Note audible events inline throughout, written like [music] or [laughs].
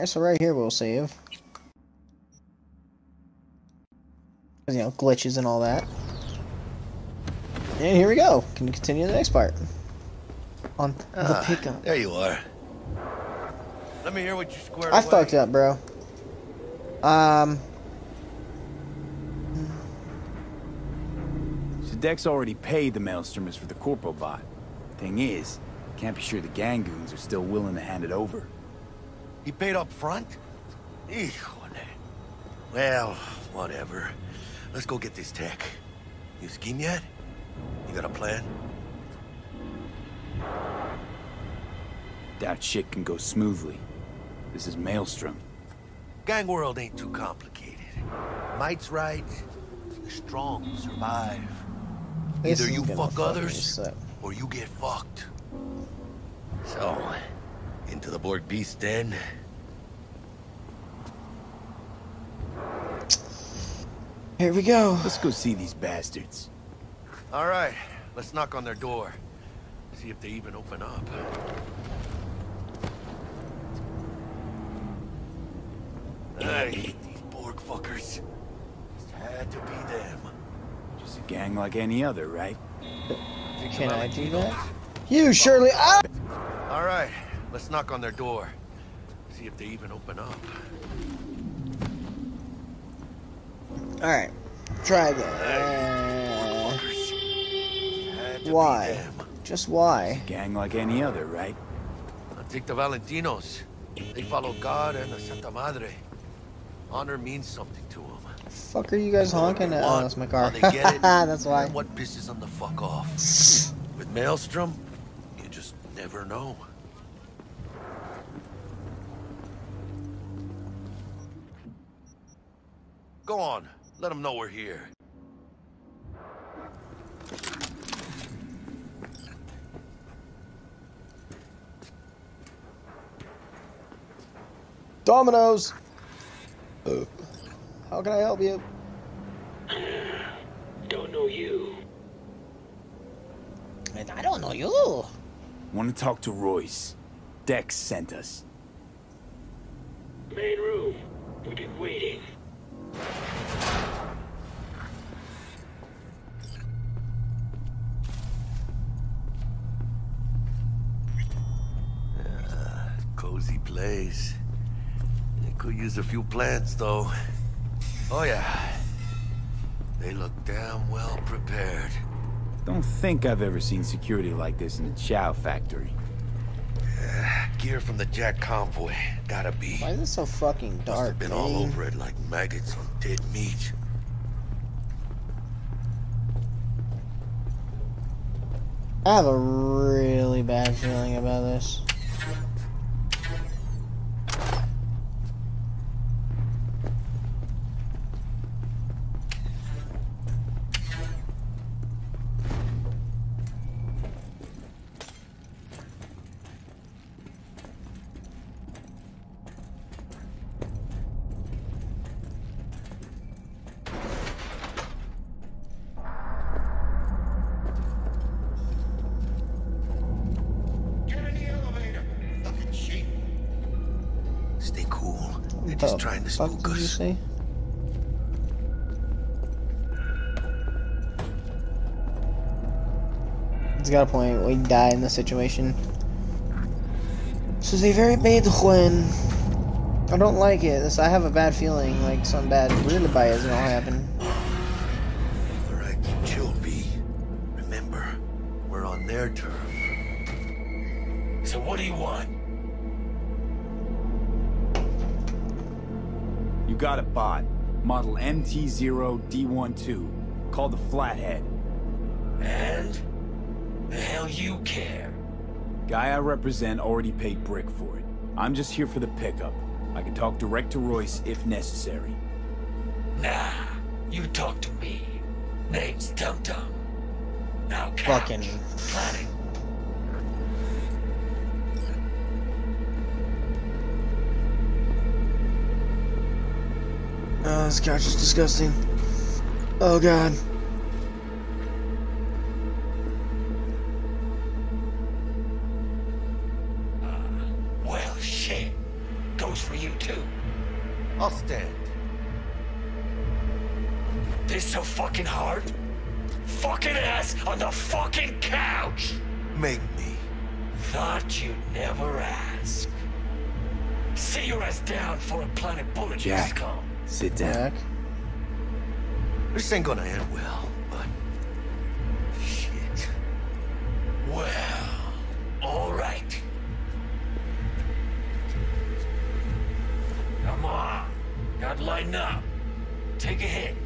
Alright, so right here we'll save. You know, glitches and all that. And here we go. Can you continue the next part. On the Ah, pickup. There you are. Let me hear what you squared I away. fucked up, bro. Um, So Dex already paid the Maelstromers for the Corpo bot. Thing is, can't be sure the Gangoons are still willing to hand it over. He paid up front? Híjole. Well, whatever. Let's go get this tech. You scheme yet? You got a plan? That shit can go smoothly. This is Maelstrom. Gang world ain't too complicated. Might's right. The strong survive. this Either you gonna fuck fucking others, suck. or you get fucked. So, into the Borg Beast Den. Here we go. Let's go see these bastards. All right, let's knock on their door. See if they even open up. I hate these Borg fuckers. It had to be them. Just a gang like any other, right? Think Can about I do that? You surely. All right, let's knock on their door. See if they even open up. Alright. Try again. Uh, Fuckers. Had to why? Just why? Gang like any other, right? I'll take the Valentinos. They follow God and the Santa Madre. Honor means something to them. Fuck are you guys honking at? Oh, that's my car. They get [laughs] it, that's why. what pisses them the fuck off. [laughs] With Maelstrom, you just never know. Go on, let them know we're here. Dominoes! How can I help you? Don't know you. And I don't know you. Want to talk to Royce. Dex sent us. Main room. We've been waiting. Place. They could use a few plants, though. Oh, yeah. They look damn well prepared. Don't think I've ever seen security like this in a chow factory. Gear from the Jack convoy. Gotta be. Why is it so fucking dark? Must dark? have been all over it like maggots on dead meat. I have a really bad feeling about this. The just trying to spook did you us. say? He's got a point. We die in this situation. This is a very bad one. I don't like it. This, I have a bad feeling, like something bad, really bad is gonna happen. Model MT0D12. Called the Flathead. And? The hell you care? Guy I represent already paid Brick for it. I'm just here for the pickup. I can talk direct to Royce if necessary. Nah. You talk to me. Name's Dum Dum. Now couch. Fucking- Planet. This couch is disgusting. Oh god. This ain't gonna end well, but... Shit. Well, alright. Come on. Gotta lighten up. Take a hit.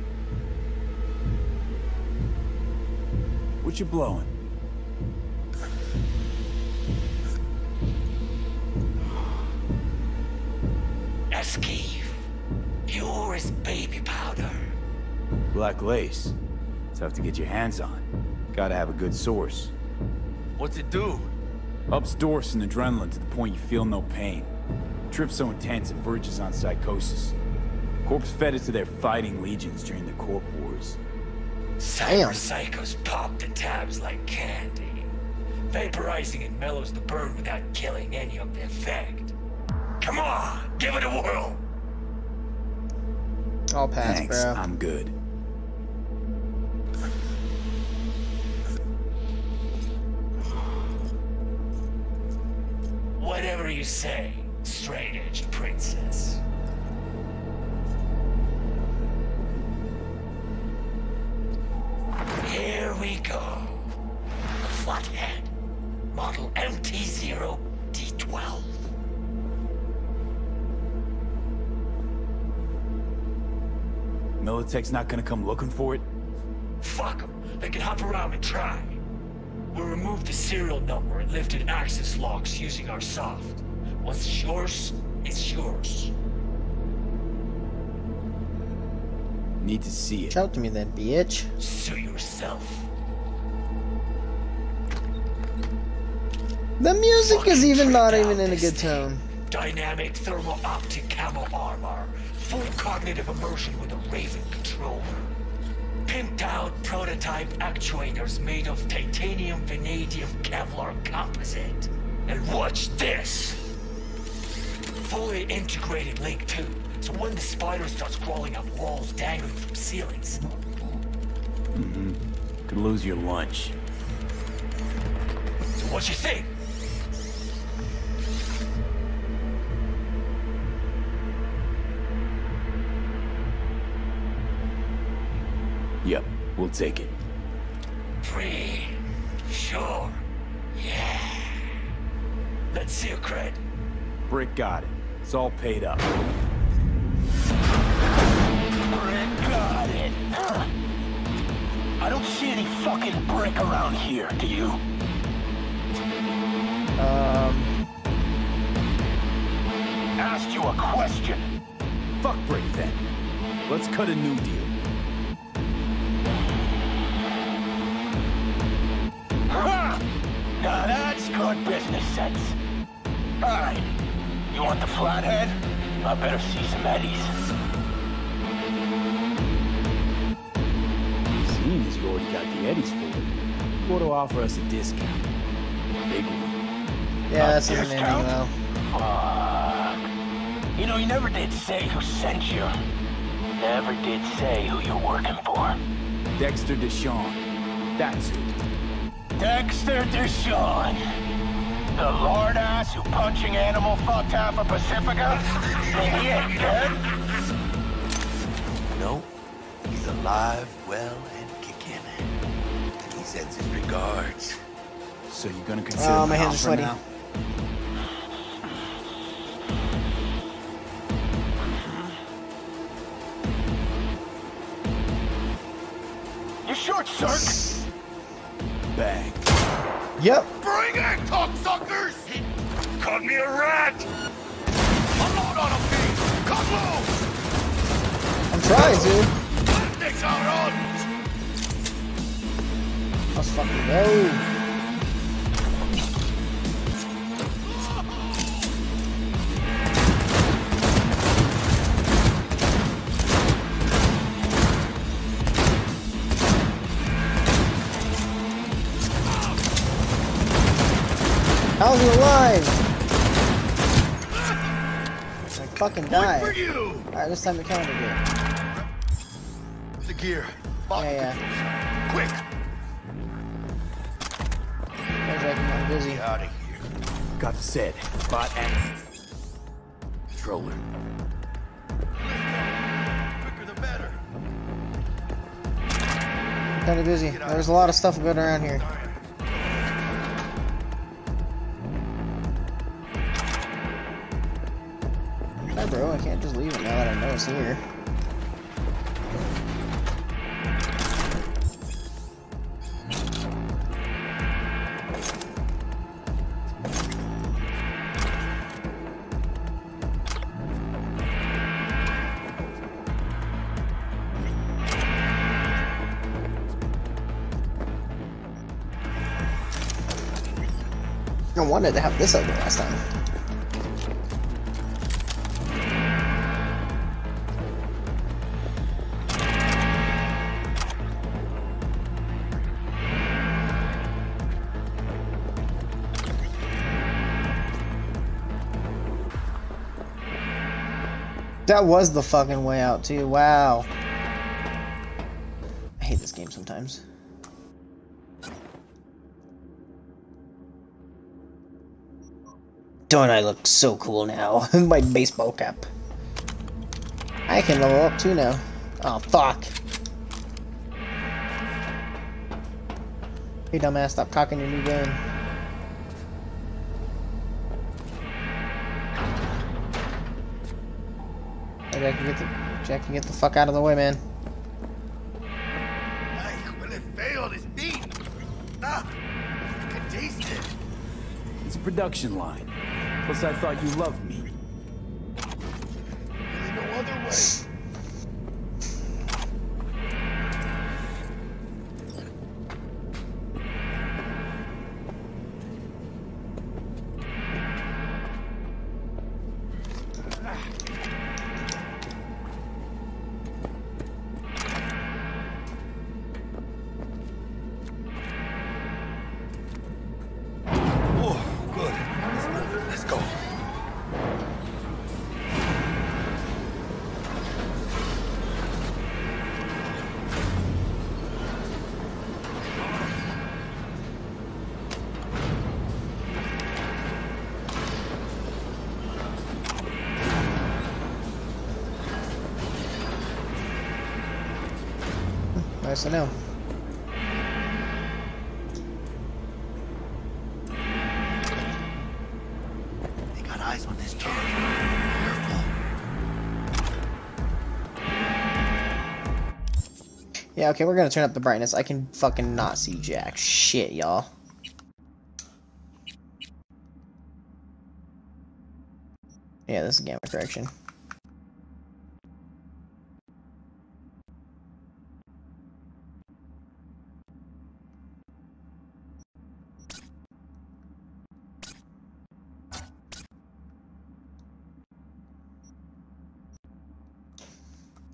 What you blowing? [sighs] Esquive. Pure as baby powder. Black lace. Tough to get your hands on. Gotta have a good source. What's it do? Ups Dorse and adrenaline to the point you feel no pain. Trip so intense it verges on psychosis. Corps fed it to their fighting legions during the Corp Wars. Cyber psychos pop the tabs like candy. Vaporizing it mellows the burn without killing any of the effect. Come on, give it a whirl. I'll pass, Thanks, bro. I'm good. You say, straight-edged princess. Here we go. Flathead. Model MT-0 D12. Militech's not gonna come looking for it? Fuck them. They can hop around and try. We removed the serial number and lifted access locks using our soft. Once it's yours, it's yours. Need to see it. Shout to me then, bitch. Sue yourself. The music is even not even in a good tone. Dynamic thermal optic camo armor. Full cognitive immersion with a Raven controller. Pimped out prototype actuators made of titanium vanadium Kevlar composite. And watch this! Fully integrated link too. So when the spider starts crawling up walls dangling from ceilings, Mm-hmm. Could lose your lunch. so what you think? Yep, we'll take it. Free. Sure. Yeah. Let's see your cred. Brick got it. It's all paid up. Brick got it. I don't see any fucking brick around here, do you? Um, Asked you a question. Fuck Brick then. Let's cut a new deal. Huh. Now that's good business sense. Alright. You want the flathead? I better see some eddies. Seeing as you already got the Eddies for it, Gordo offer us a discount. Big one. yeah, A this isn't ending discount? well. Fuck. You know, you never did say who sent you. Never did say who you're working for. Dexter DeShawn. That's who. Dexter DeShawn. The lord ass who punching animal fucked half of Pacifica? Ain't he ain't dead? No, he's alive, well, and kicking. And he sends his regards. So you're gonna consider Oh, my my hands are sweaty. now? You short, Cirque? Bang. Yep. Bring it, cocksuckers! Caught me a rat! Unload on him, Pete! Cut loose! I'm trying to. ¡Dónde, cabrón? Let's fucking go. Fucking For died. you! Alright, this time the counter did. The gear. Yeah, yeah. Quick! Hey, Jackie, I'm busy. Get out of here. Got the set. Bot and Controller. Quicker the better. Kinda busy. There's a lot of stuff going around here. I wanted to have this open last time. That was the fucking way out too. Wow. I hate this game sometimes. Don't I look so cool now? [laughs] My baseball cap. I can level up too now. Oh, fuck. Hey, dumbass, stop cocking your new gun. Hey, Jackie, get the, Jackie, get the fuck out of the way, man. Ay, well, it failed. It's meat. Ah, I can taste it. it's a production line. Plus, I thought you loved me. Nice to know. They got eyes on this turret. Careful. Yeah, okay, we're gonna turn up the brightness. I can fucking not see jack shit, y'all. Yeah, this is gamma correction.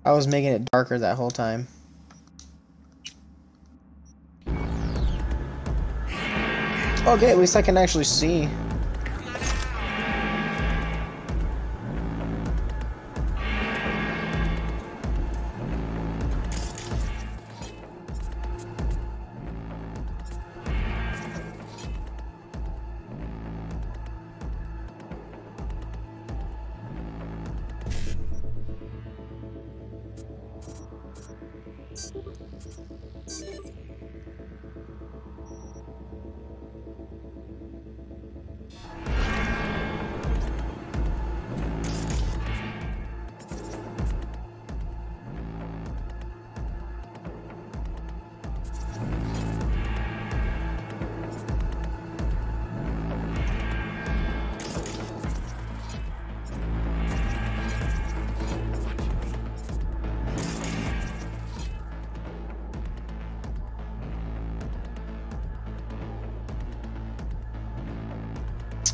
I was making it darker that whole time. Okay, at least I can actually see.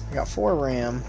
I got four RAM.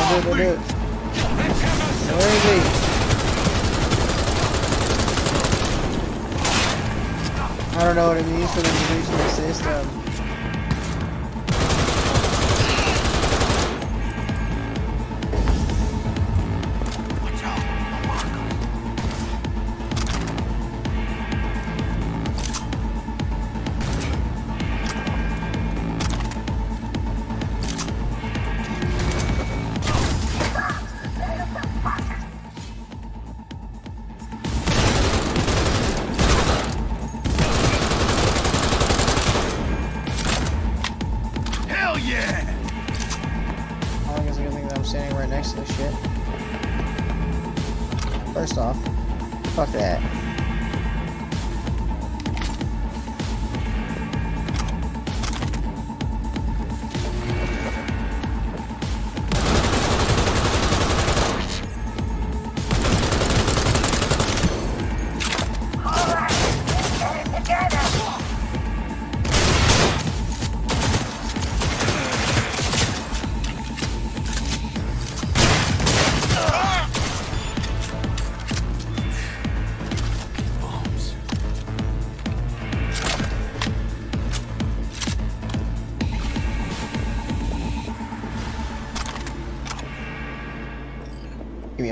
Get him Do off it, do it. Where is he? I don't know what it means for them to reach the system.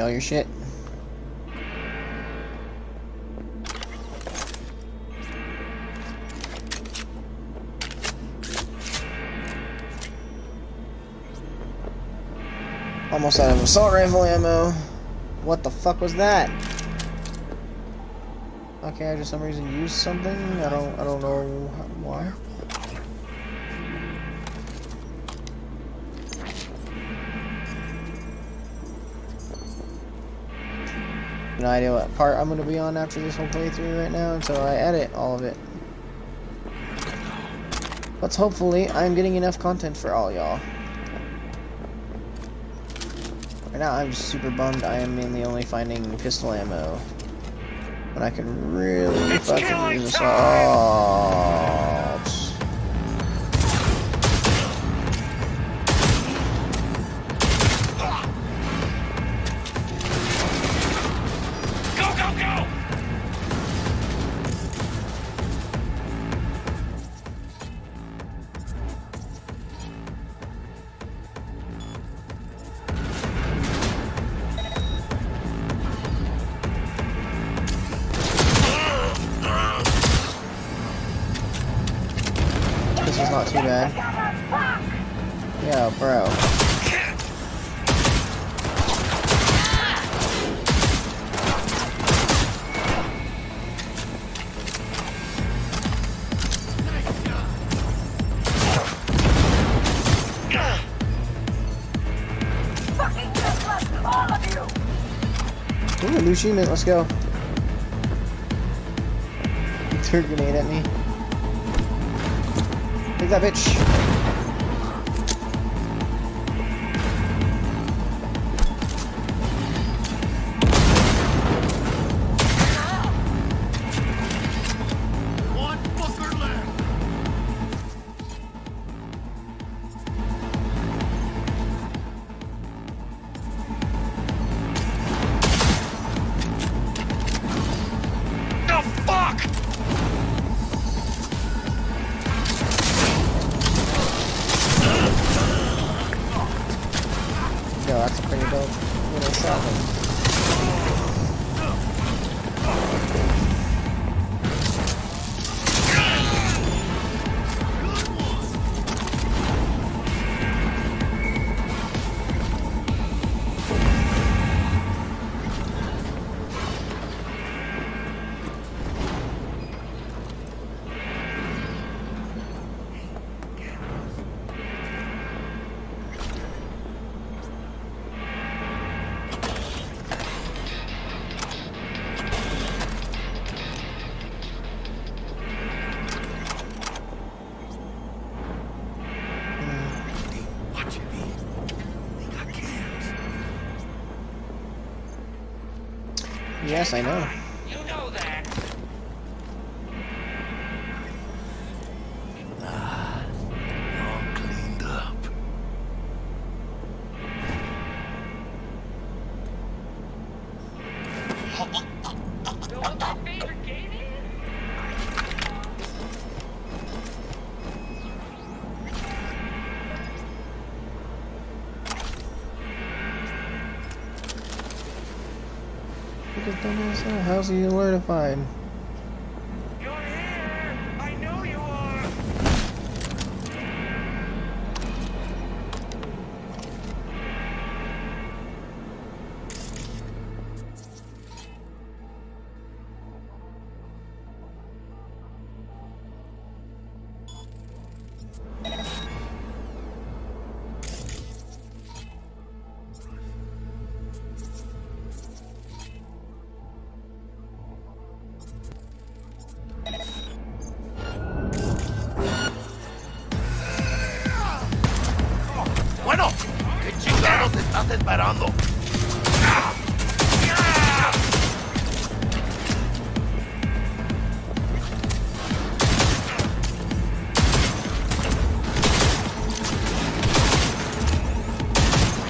Your shit. Almost out of assault rifle ammo. What the fuck was that? Okay, I just some reason used something. I don't I don't know why. No idea what part I'm gonna be on after this whole playthrough right now until I edit all of it. But hopefully I'm getting enough content for all y'all. Right now I'm just super bummed I am mainly only finding pistol ammo. When I can really It's fucking use time! assaults. Achievement, let's go. He threw a grenade at me. Take that bitch. that's a pretty dope when I. Yes, I know. You know that. Ah, all cleaned up. Know Look at dumbass now. How's he alertified?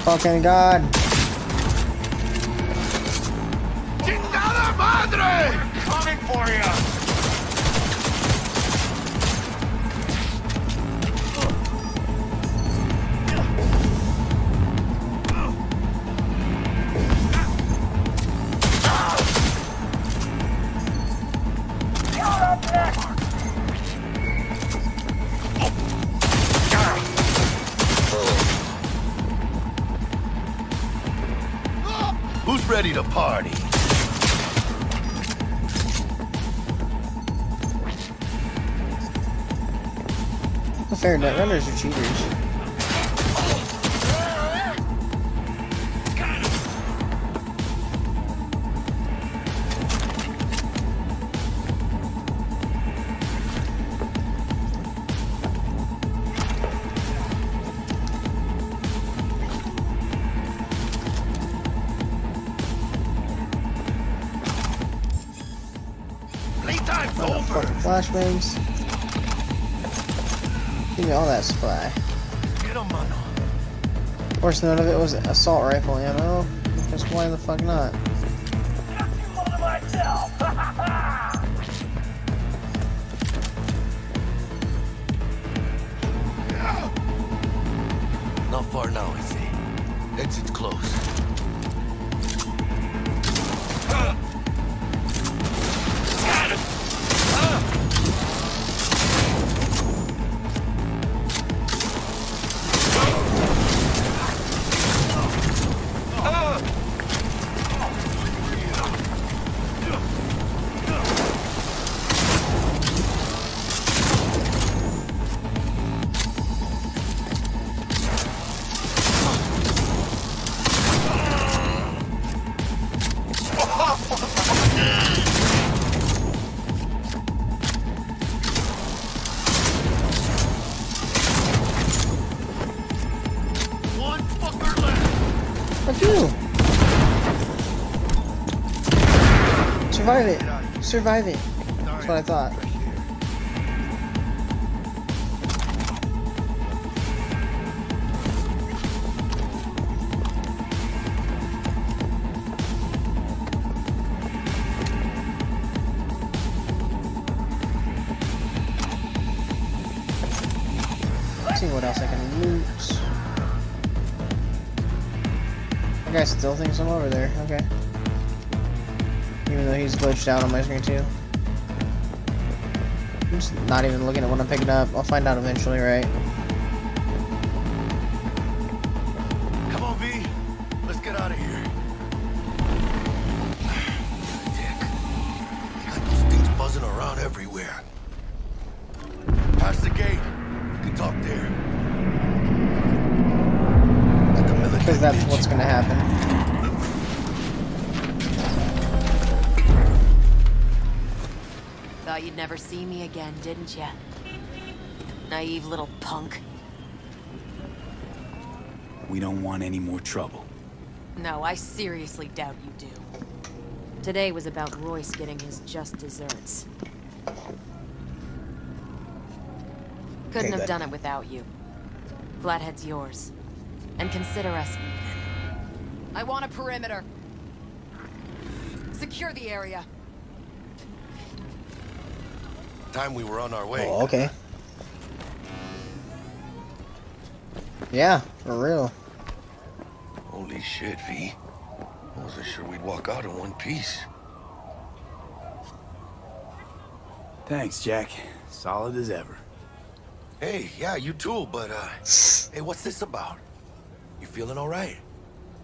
Fucking god. Net runners are cheaters. Playtime's over! Flashbangs. Give all that supply. Of course, none of it was assault rifle ammo. Because why the fuck not? Survive it! Survive it! That's what I thought. See what else I can loot. That guy still thinks I'm over there. Okay. Even though he's glitched out on my screen too. I'm just not even looking at what I'm picking up. I'll find out eventually, right? Again, didn't ya? Naive little punk. We don't want any more trouble. No, I seriously doubt you do. Today was about Royce getting his just desserts. Couldn't Okay, have done it without you. Flathead's yours. And consider us even. I want a perimeter. Secure the area. Time we were on our way. Oh, okay. Yeah, for real. Holy shit, V. I wasn't sure we'd walk out in one piece. Thanks, Jack. Solid as ever. Hey, yeah, you too, but, uh, hey, what's this about? You feeling all right?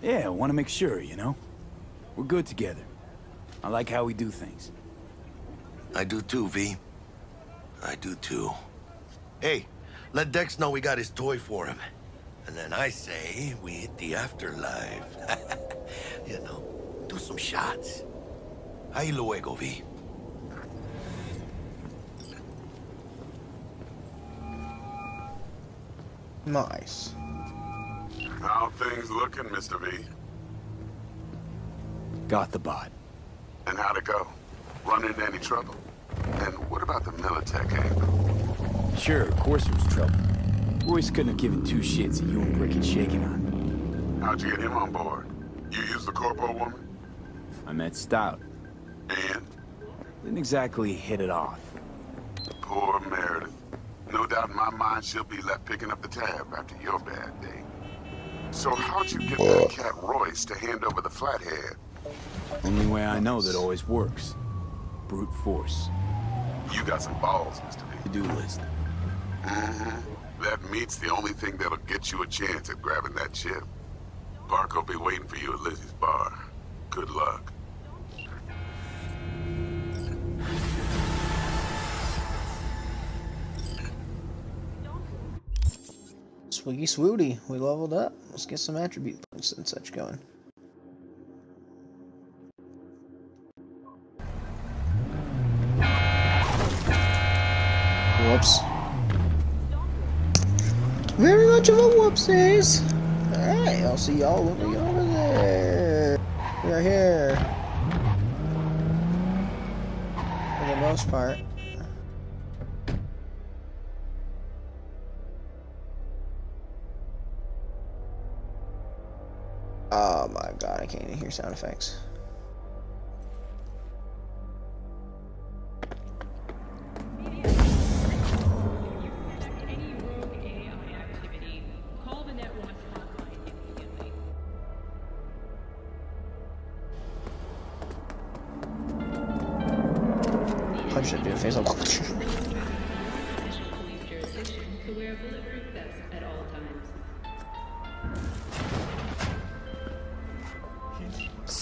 Yeah, I want to make sure, you know? We're good together. I like how we do things. I do too, V. I do too. Hey, let Dex know we got his toy for him. And then I say we hit the afterlife. [laughs] you know, do some shots. Ahí luego, V. Nice. How things looking, Mr. V? Got the bot. And how'd it go? Run into any trouble? And what about the Militech angle? Sure, of course there was trouble. Royce couldn't have given two shits that you and Brick had shaken on. How'd you get him on board? You used the corpo woman? I met Stout. And? Didn't exactly hit it off. Poor Meredith. No doubt in my mind she'll be left picking up the tab after your bad day. So how'd you get that uh. cat Royce to hand over the flathead? Only way I know that always works. Brute force. You got some balls, Mr. V. To-do list. Mm-hmm. That meat's the only thing that'll get you a chance at grabbing that chip. Park will be waiting for you at Lizzie's bar. Good luck. Swiggy swooty, we leveled up. Let's get some attribute points and such going. Whoops. Very much of a whoopsies. Alright, I'll see y'all when we over there. We are here. For the most part. Oh my god, I can't even hear sound effects.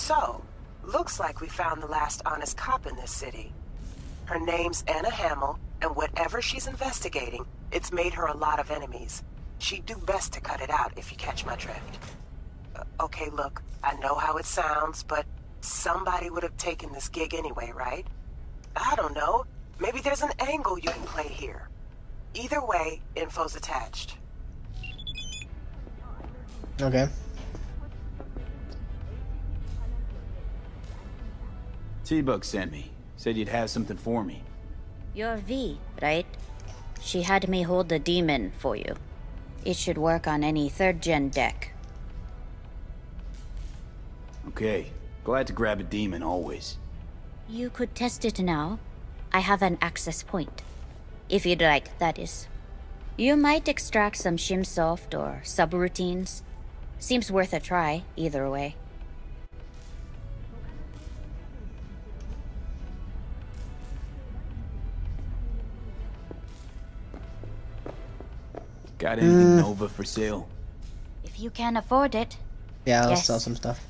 So, looks like we found the last honest cop in this city. Her name's Anna Hamill, and whatever she's investigating, it's made her a lot of enemies. She'd do best to cut it out if you catch my drift. Uh, okay, look, I know how it sounds, but somebody would have taken this gig anyway, right? I don't know. Maybe there's an angle you can play here. Either way, info's attached. Okay. T-Bug sent me. Said you'd have something for me. You're V, right? She had me hold the daemon for you. It should work on any third gen deck. Okay. Glad to grab a daemon, always. You could test it now. I have an access point. If you'd like, that is. You might extract some Shimsoft or subroutines. Seems worth a try, either way. Got anything Mm. Nova for sale? If you can afford it. Yeah, let's Yes. sell some stuff.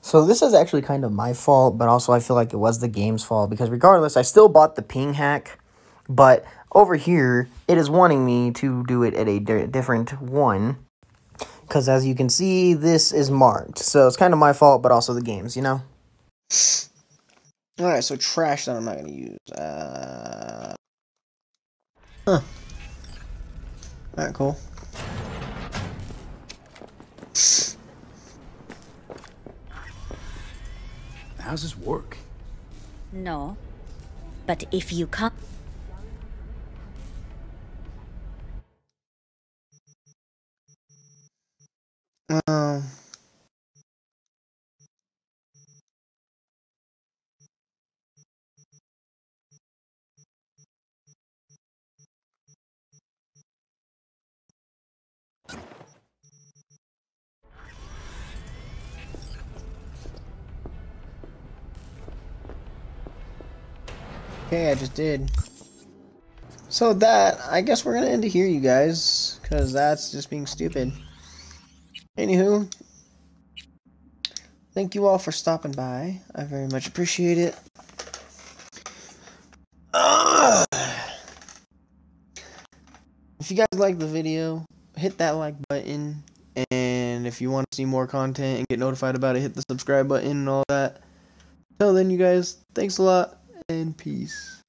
So this is actually kind of my fault, but also I feel like it was the game's fault because regardless, I still bought the ping hack, but over here it is wanting me to do it at a di- different one. Because as you can see, this is marked. So it's kind of my fault, but also the game's, you know? Alright, so trash that I'm not going to use. Uh... Huh. That cool. How's this work? No. But if you come. Um. Okay, I just did. So that, I guess we're gonna end it here, you guys, because that's just being stupid. Anywho, thank you all for stopping by. I very much appreciate it. Ugh. If you guys like the video, hit that like button. And if you want to see more content and get notified about it, hit the subscribe button and all that. Till then, you guys, thanks a lot and peace.